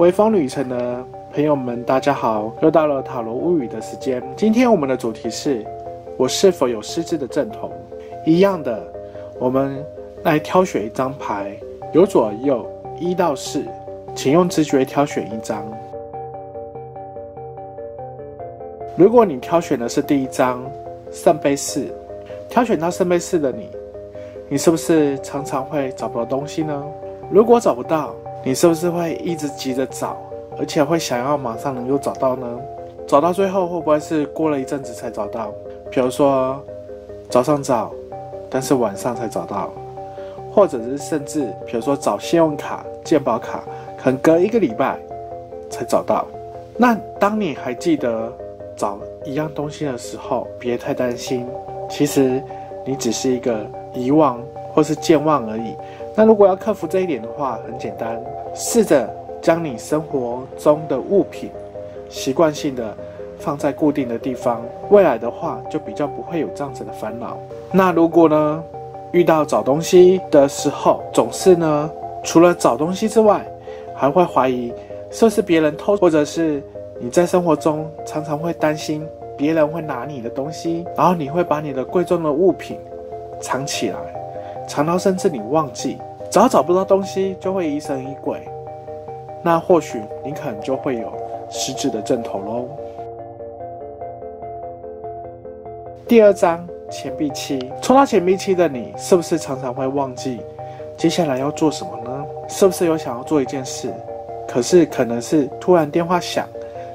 微风旅程的朋友们，大家好，又到了塔罗物语的时间。今天我们的主题是：我是否有失智的正统？一样的，我们来挑选一张牌，由左右一到四，请用直觉挑选一张。如果你挑选的是第一张圣杯四，挑选到圣杯四的你，你是不是常常会找不到东西呢？如果找不到，你是不是会一直急着找，而且会想要马上能够找到呢？找到最后会不会是过了一阵子才找到？比如说早上找，但是晚上才找到，或者是甚至比如说找信用卡、健保卡，可能隔一个礼拜才找到。那当你还记得？找一样东西的时候，别太担心。其实你只是一个遗忘或是健忘而已。那如果要克服这一点的话，很简单，试着将你生活中的物品习惯性的放在固定的地方。未来的话，就比较不会有这样子的烦恼。那如果呢，遇到找东西的时候，总是呢，除了找东西之外，还会怀疑是不是别人偷，或者是。你在生活中常常会担心别人会拿你的东西，然后你会把你的贵重的物品藏起来，藏到甚至你忘记，只要找不到东西就会疑神疑鬼。那或许你可能就会有失智的症头喽。第二章钱币七，抽到钱币七的你，是不是常常会忘记接下来要做什么呢？是不是有想要做一件事，可是可能是突然电话响。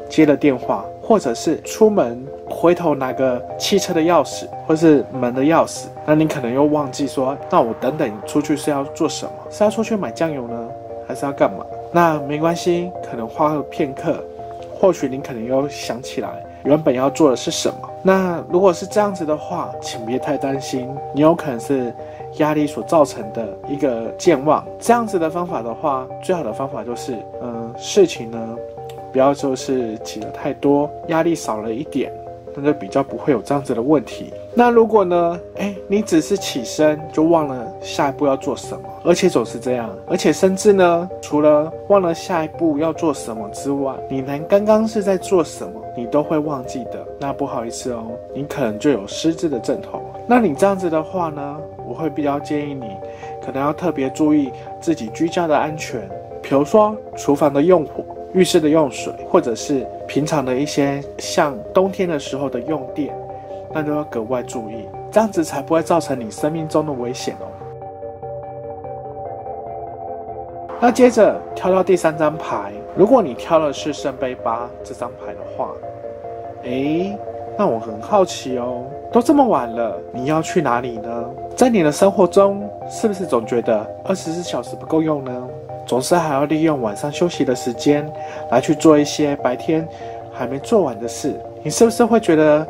接了电话，或者是出门回头拿个汽车的钥匙，或是门的钥匙，那你可能又忘记说，那我等等出去是要做什么？是要出去买酱油呢，还是要干嘛？那没关系，可能花个片刻，或许你可能又想起来原本要做的是什么。那如果是这样子的话，请别太担心，你有可能是压力所造成的一个健忘。这样子的方法的话，最好的方法就是，嗯，事情呢。不要就是挤得太多，压力少了一点，那就比较不会有这样子的问题。那如果呢？哎，你只是起身就忘了下一步要做什么，而且总是这样，而且甚至呢，除了忘了下一步要做什么之外，你连刚刚是在做什么你都会忘记的。那不好意思哦，你可能就有失智的症头。那你这样子的话呢，我会比较建议你，可能要特别注意自己居家的安全，比如说厨房的用火。浴室的用水，或者是平常的一些像冬天的时候的用电，那都要格外注意，这样子才不会造成你生命中的危险哦。那接着挑到第三张牌，如果你挑的是圣杯八这张牌的话，诶，那我很好奇哦，都这么晚了，你要去哪里呢？在你的生活中，是不是总觉得二十四小时不够用呢？总是还要利用晚上休息的时间来去做一些白天还没做完的事，你是不是会觉得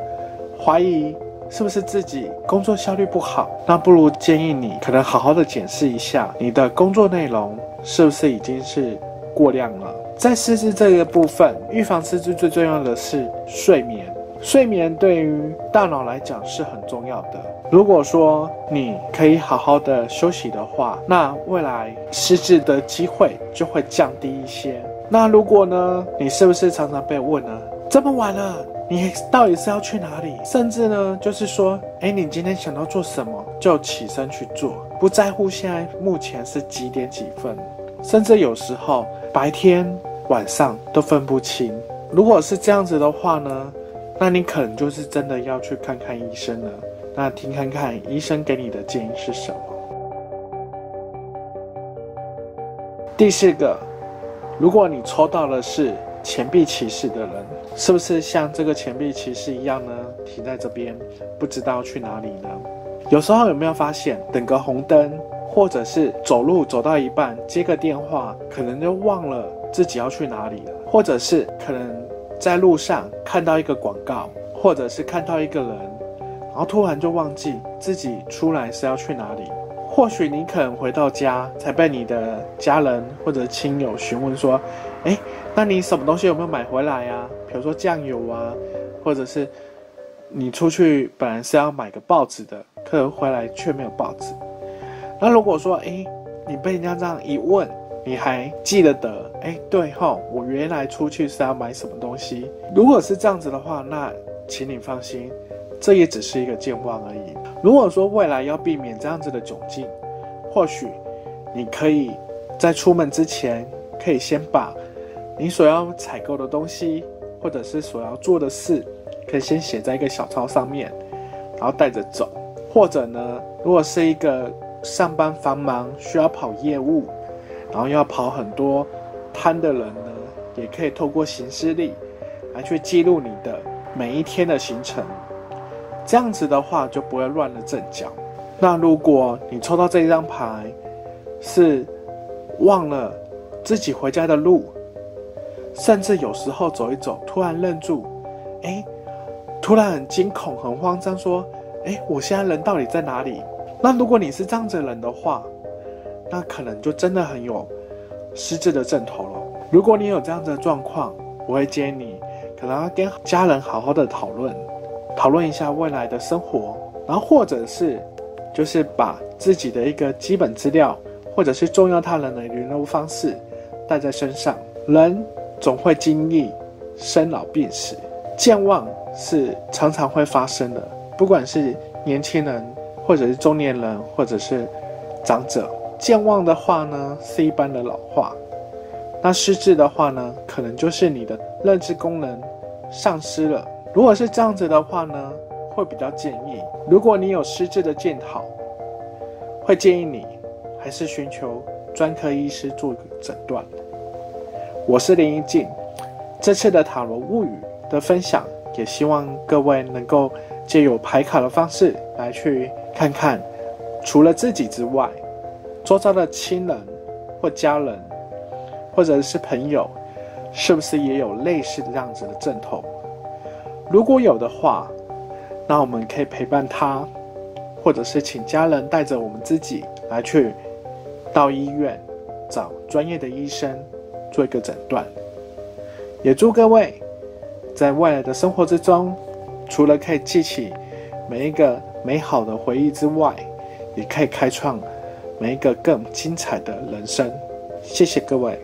怀疑是不是自己工作效率不好？那不如建议你可能好好的检视一下你的工作内容是不是已经是过量了。在失智这个部分，预防失智最重要的是睡眠。睡眠对于大脑来讲是很重要的。如果说你可以好好的休息的话，那未来失智的机会就会降低一些。那如果呢，你是不是常常被问呢？这么晚了，你到底是要去哪里？甚至呢，就是说，哎，你今天想到做什么就起身去做，不在乎现在目前是几点几分，甚至有时候白天晚上都分不清。如果是这样子的话呢？那你可能就是真的要去看看医生了。那听看看医生给你的建议是什么？第四个，如果你抽到的是钱币骑士的人，是不是像这个钱币骑士一样呢？停在这边，不知道去哪里呢？有时候有没有发现，等个红灯，或者是走路走到一半接个电话，可能就忘了自己要去哪里了，或者是可能。在路上看到一个广告，或者是看到一个人，然后突然就忘记自己出来是要去哪里。或许你可能回到家才被你的家人或者亲友询问说：“哎，那你什么东西有没有买回来呀？比如说酱油啊，或者是你出去本来是要买个报纸的，可回来却没有报纸。那如果说哎，你被人家这样一问，你还记得得？哎，对哈，我原来出去是要买什么东西。如果是这样子的话，那请你放心，这也只是一个健忘而已。如果说未来要避免这样子的窘境，或许你可以在出门之前，可以先把你所要采购的东西，或者是所要做的事，可以先写在一个小抄上面，然后带着走。或者呢，如果是一个上班繁忙需要跑业务，然后要跑很多摊的人呢，也可以透过行事历来去记录你的每一天的行程。这样子的话就不会乱了阵脚。那如果你抽到这一张牌，是忘了自己回家的路，甚至有时候走一走突然愣住，哎，突然很惊恐、很慌张，说：“哎，我现在人到底在哪里？”那如果你是这样子人的话，那可能就真的很有失智的症头了。如果你有这样的状况，我会建议你可能要跟家人好好的讨论。讨论一下未来的生活，然后或者是，就是把自己的一个基本资料，或者是重要他人的联络方式带在身上。人总会经历生老病死，健忘是常常会发生的，不管是年轻人，或者是中年人，或者是长者。健忘的话呢，是一般的老化。那失智的话呢，可能就是你的认知功能丧失了。如果是这样子的话呢，会比较建议，如果你有失智的检讨，会建议你还是寻求专科医师做诊断。我是林一静，这次的塔罗物语的分享，也希望各位能够借由排卡的方式来去看看，除了自己之外，周遭的亲人或家人，或者是朋友，是不是也有类似的这样子的阵痛？如果有的话，那我们可以陪伴他，或者是请家人带着我们自己来去到医院找专业的医生做一个诊断。也祝各位在未来的生活之中，除了可以记起每一个美好的回忆之外，也可以开创每一个更精彩的人生。谢谢各位。